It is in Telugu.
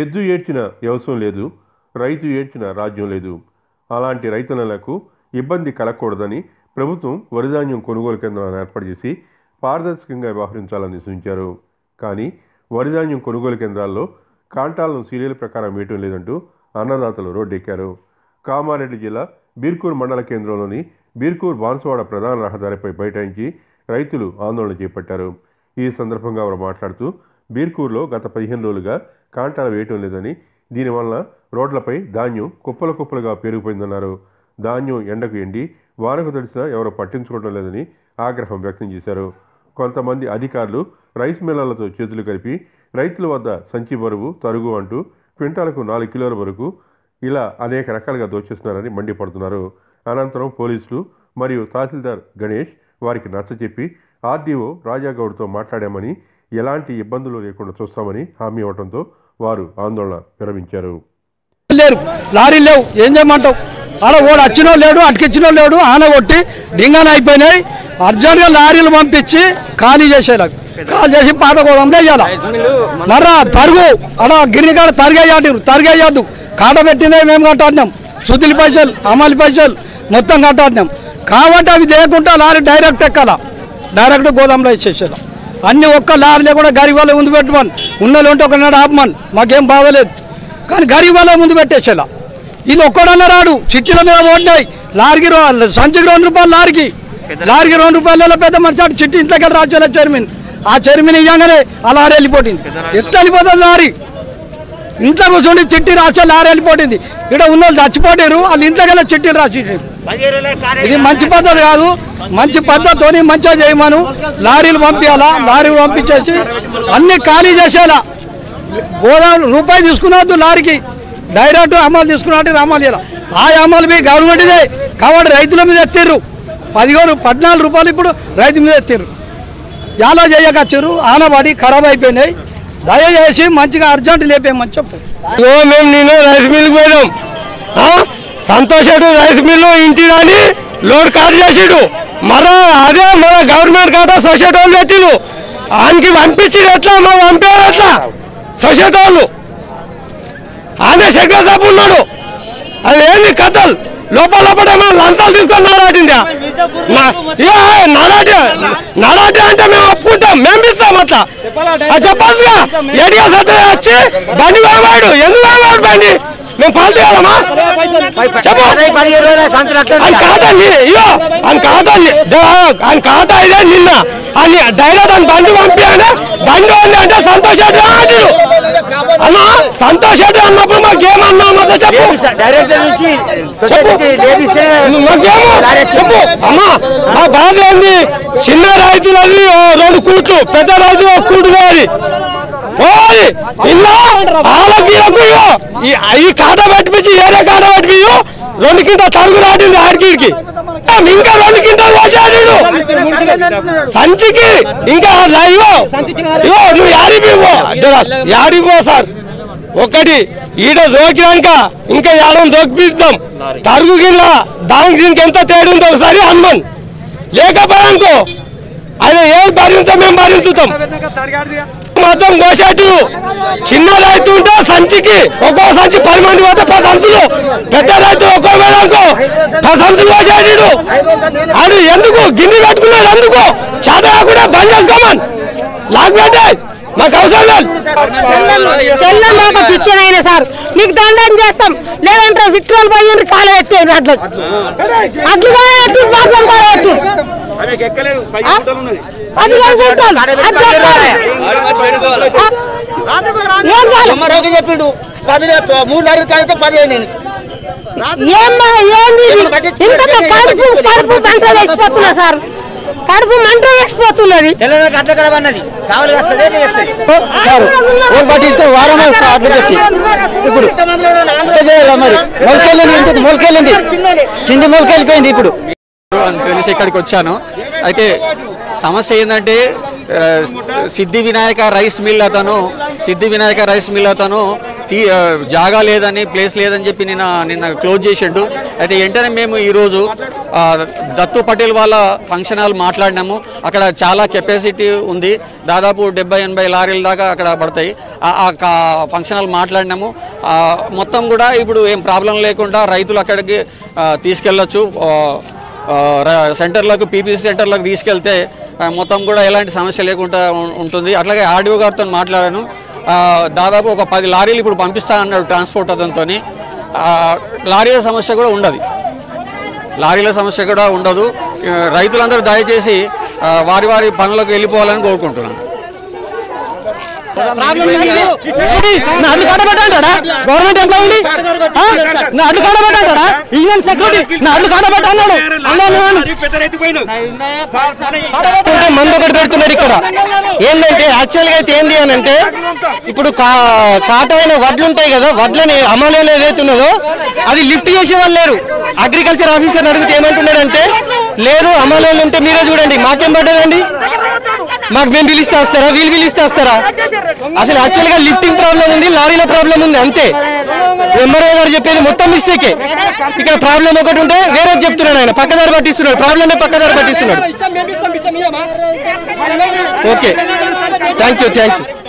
ఎద్దు ఏడ్చిన వ్యవసాయం లేదు రైతు ఏడ్చిన రాజ్యం లేదు. అలాంటి రైతన్నలకు ఇబ్బంది కలగకూడదని ప్రభుత్వం వరిధాన్యం కొనుగోలు కేంద్రాలను ఏర్పాటు చేసి పారదర్శకంగా వ్యవహరించాలని సూచించారు. కానీ వరిధాన్యం కొనుగోలు కేంద్రాల్లో కాంటాలను సీరియల్ ప్రకారం వేయటం లేదంటూ అన్నదాతలు రోడ్డెక్కారు. కామారెడ్డి జిల్లా బీర్కూర్ మండల కేంద్రంలోని బీర్కూర్ బాన్సువాడ ప్రధాన రహదారిపై బైఠాయించి రైతులు ఆందోళన చేపట్టారు. ఈ సందర్భంగా వారు మాట్లాడుతూ బీర్కూర్లో గత పదిహేను రోజులుగా కాంటాలు వేయటం లేదని దీనివల్ల రోడ్లపై ధాన్యం కుప్పల కుప్పలుగా పెరిగిపోయిందన్నారు ధాన్యం ఎండకు ఎండి వానకు తడిసినా ఎవరో పట్టించుకోవడం లేదని ఆగ్రహం వ్యక్తం చేశారు. కొంతమంది అధికారులు రైస్ మిల్లర్లతో చేతులు కలిపి రైతుల వద్ద సంచి బరువు తరుగు అంటూ క్వింటాలకు నాలుగు కిలోల వరకు ఇలా అనేక రకాలుగా దోచేస్తున్నారని మండిపడుతున్నారు. అనంతరం పోలీసులు మరియు తహసీల్దార్ గణేష్ వారికి నచ్చచెప్పి ఆర్డీఓ రాజాగౌడ్తో మాట్లాడామని ఎలాంటి ఇబ్బందులు లేకుండా చూస్తామని హామీ ఇవ్వడంతో వారు ఆందోళన విరమించారు. లేరు. లారీలు లేవు. ఏం చేయమంటావు? ఆడ ఓడు వచ్చినో లేడు అటుకిచ్చినో లేడు ఆన కొట్టి డింగాన అయిపోయినాయి. అర్జెంట్గా లారీలు పంపించి ఖాళీ చేసేలా. ఖాళీ చేసి పాత గోదాంలో వేయాల మర్రా తరుగు. అలా గిరిని కాడ తరిగేయాడు తరిగేయద్దు. కాట పెట్టిందే మేము కట్టాడినాం. శుద్ధుల పైసలు అమలు పైసలు మొత్తం కట్టాడినాం. కాబట్టి అవి చేయకుండా లారీ డైరెక్ట్ ఎక్కాల? డైరెక్ట్ గోదాంలో వేసేసేలా అన్ని ఒక్క లారీలే కూడా గరీబ్ వాళ్ళ ముందు పెట్టమని. ఉన్నోళ్ళు ఉంటే ఒకనాడు ఆపమని. మాకేం బాధలేదు కానీ గరీబ్ వాళ్ళ ముందు పెట్టేసేలా. వీళ్ళు ఒక్కడన్నా రాడు. చిట్టీల మీద ఓడినాయి. లారీకి రో- సంచికి రెండు రూపాయలు లారీకి. లారీకి రెండు రూపాయల పెద్ద మనిషి ఆడు చిట్టి ఇంట్లోకి వెళ్ళి రాజ్యాల చైర్మన్. ఆ చైర్మన్ ఇవ్వగానే ఆ లారీ వెళ్ళిపోతుంది. ఎత్తు వెళ్ళిపోతుంది లారీ. ఇంట్లో కూర్చొని చిట్టి రాసే లారీ వెళ్ళిపోయింది ఇక్కడ ఉన్న వాళ్ళు చచ్చిపోయారు వాళ్ళు ఇంట్లోకి వెళ్ళి రాసి ఇది మంచి పద్ధతి కాదు. మంచి పద్ధతితోని మంచిగా చేయమను. లారీలు పంపించాలా? లారీలు పంపించేసి అన్ని ఖాళీ చేసేలా. గోదావరి రూపాయి తీసుకున్నద్దు లారీకి. డైరెక్ట్ అమలు తీసుకున్నట్టు అమలు చేయాలి. ఆ అమలు మీ గవర్నమెంట్దే. కాబట్టి రైతుల మీద ఎత్తిర్రు. పదిహేను పద్నాలుగు రూపాయలు ఇప్పుడు రైతు మీద ఎత్తిర్రు. ఎలా చేయకొచ్చారు. ఆనబడి ఖరాబ్ అయిపోయినాయి. దయచేసి మంచిగా అర్జెంట్ లేపేయమని చెప్పు. మేము నేను రైస్ మిల్కి పోయినాం. ఆ? సంతోష్ రైస్ మిల్లు ఇంటి రాని లోడ్ కాల్ చేసిడు. మరో అదే మన గవర్నమెంట్ కాట సొసైటీ వాళ్ళు పెట్టిరు ఆయనకి పంపించి ఎట్లా? మనం పంపారు ఎట్లా? సొసైటీ వాళ్ళు. ఆయన శంకర్ సాబ్ ఉన్నాడు. అది ఏంది కథలు? లోపల లోపల ఏమైనా లంచాలు తీసుకొని నారాటిందా? నా- నారాటి అంటే మేము ఒప్పుకుంటాం మేము ఇస్తాం అట్లా. అది చెప్పాలిగా ఏడిగా సత్తా వచ్చి బండి వేవాడు ఎందుకు వేవాడు బండి? మేము పాలు తీయాలమ్మా? చెప్పు. ఆయన కాట ఇయో ఆయన కాట ఆయన కాట ఇదే నిన్న. అని డైరెక్ట్ అని బండి పంపించండి బండి ఉంది అంటే సంతోష్ రెడ్డి ఆడిరు అన్న సంతోష్ రెడ్డి అన్నప్పుడు మాకేమన్నా అన్నదో చెప్పు. డైరెక్టర్ నుంచి చెప్పు. మాకేమో చెప్పు. అమ్మా మా బాధ ఏంది? చిన్న రైతులది రెండు కూట్లు పెద్ద రైతు ఒక కూటు పోయి పోయి ఈ కాట పెట్టించి ఏరే కాట పెట్టియో రెండు కింట తరుగు రాటింది ఆడికి ఇంకా రెండు కింట పోసాడు సంచికి ఇంకా ఇవో ఇవో నువ్వు యాడికి పో పో సార్. ఒకటి ఈడ దోకినాక ఇంకా ఏడం దోకిపిద్దాం తరుగు గిన్న దానికి దీనికి ఎంత తేడా ఉందో ఒకసారి హనుమాన్. లేకపోయానుకో ఆయన ఏది భరించాం మేము భరించుతాం. మొత్తం కోసేటు. చిన్న రైతు ఉంటే సంచికి ఒక్కో సంచి పది మంది పోతే పది సంతులు పెద్ద రైతు ఒక్కో వేలకు పది సంతులు కోసేటు అది ఎందుకు గిన్నె పెట్టుకున్నాడు ఎందుకు చేత కాకుండా బంద్ చేసుకోమని. లాక్ పెట్టాయి మాకు అవసరం లేదు. తెల్లం దాకా పిచ్చనైనా సార్. మీకు దండం చేస్తాం. లేదంటే విట్రోల్ పోయి కాలు పెట్టారు అట్లు. అట్లు కాదు. కాదు. చెప్పిండు. పది మూడు లారీలు కలిగితే పదిహేను కడుపు మంట వేసిపోతున్నా సార్. కడుపు మంట వేసిపోతున్నది. ఇప్పుడు మరి? మొలకెళ్ళింది ఇంత మొలకెళ్ళింది కింది మొలకెళ్ళిపోయింది ఇప్పుడు. అని తెలిసి ఇక్కడికి వచ్చాను. అయితే సమస్య ఏంటంటే సిద్ధి వినాయక రైస్ మిల్ అతను సిద్ధి వినాయక రైస్ మిల్ అతను తీ జాగా లేదని ప్లేస్ లేదని చెప్పి నిన్న నిన్న క్లోజ్ చేసిండు. అయితే వెంటనే మేము ఈరోజు దత్తు పటేల్ వాళ్ళ ఫంక్షన్ హాల్ మాట్లాడినాము. అక్కడ చాలా కెపాసిటీ ఉంది. దాదాపు డెబ్బై ఎనభై లారీల దాకా అక్కడ పడతాయి. ఆ- కా- ఫంక్షన్ హాల్ మాట్లాడినాము. మొత్తం కూడా ఇప్పుడు ఏం ప్రాబ్లం లేకుండా రైతులు అక్కడికి తీసుకెళ్ళచ్చు. తీసుకెళ్ళొచ్చు సెంటర్లకు పీపీసీ సెంటర్లకు తీసుకెళ్తే మొత్తం కూడా ఎలాంటి సమస్య లేకుండా ఉంటుంది. అట్లాగే ఆర్డీఓ గారితో మాట్లాడాను. దాదాపు ఒక పది లారీలు ఇప్పుడు పంపిస్తానన్నాడు ట్రాన్స్పోర్ట్ అతనితో లారీల సమస్య కూడా ఉండదు. లారీల సమస్య కూడా ఉండదు. రైతులందరూ దయచేసి వారి వారి పనులకు వెళ్ళిపోవాలని కోరుకుంటున్నాను. నా అడ్డు కాడబెట్టాడా గవర్నమెంట్ ఎంప్లాయీ నా అడ్డు కాడబెట్టాడా యూనియన్ సెక్యూరిటీ నా అడ్డు కాడబెట్టాడు మందు ఒకటి పెడుతున్నాడు ఇక్కడ ఏంటంటే యాక్చువల్గా అయితే ఏంది అని అంటే ఇప్పుడు కా- కాటైన వడ్లు ఉంటాయి కదా వడ్లని అమలు ఏదైతే ఉన్నదో అది లిఫ్ట్ చేసే వాళ్ళు లేరు అగ్రికల్చర్ ఆఫీసర్ అడిగితే ఏమంటున్నాడంటే లేదు అమలు ఉంటే మీరే చూడండి మాకేం పడ్డదండి మాకు మేము పిలిస్తే వస్తారా వీళ్ళు పిలిస్తే వస్తారా అసలు యాక్చువల్గా లిఫ్టింగ్ ప్రాబ్లం ఉంది లారీల ప్రాబ్లం ఉంది అంతే. ఎంఆర్ఓ గారు చెప్పేది మొత్తం మిస్టేకే ఇక్కడ ప్రాబ్లం ఒకటి ఉంటే వేరే చెప్తున్నాడు ఆయన పక్కదారి పట్టిస్తున్నాడు ప్రాబ్లమే పక్కదారి పట్టిస్తున్నాడు. Okay thank you thank you